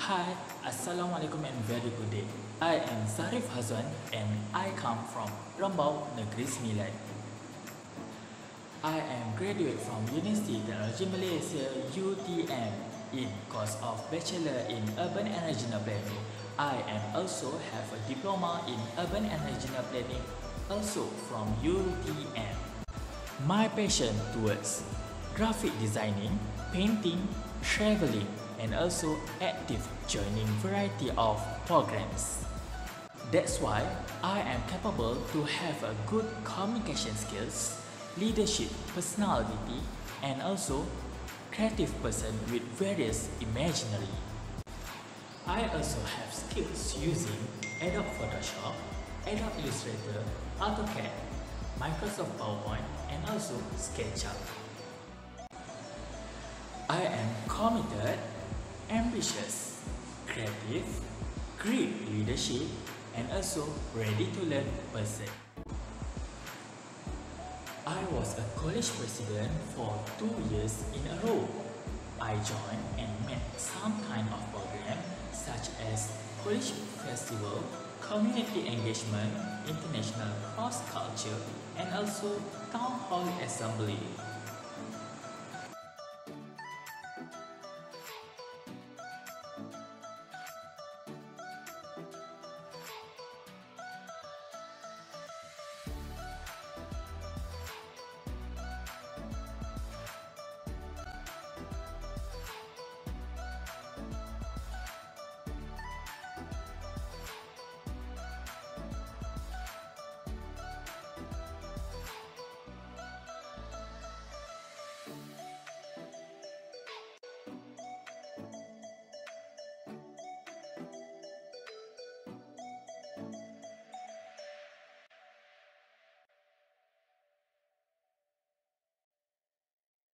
Hi, Assalamualaikum and very good day. I am Zarif Hazwan and I come from Rambau Negeri Sembilan. I am graduate from University Technology Malaysia UTM in course of Bachelor in Urban and Regional Planning. I am also have a diploma in Urban and Regional Planning also from UTM. My passion towards graphic designing, painting, traveling and also active joining variety of programs. That's why I am capable to have a good communication skills, leadership personality and also creative person with various imaginary. I also have skills using Adobe Photoshop, Adobe Illustrator, AutoCAD, Microsoft PowerPoint and also SketchUp. I am committed, ambitious, creative, great leadership, and also ready to learn person. I was a college president for two years in a row. I joined and met some kind of program such as college festival, community engagement, international cross culture, and also town hall assembly.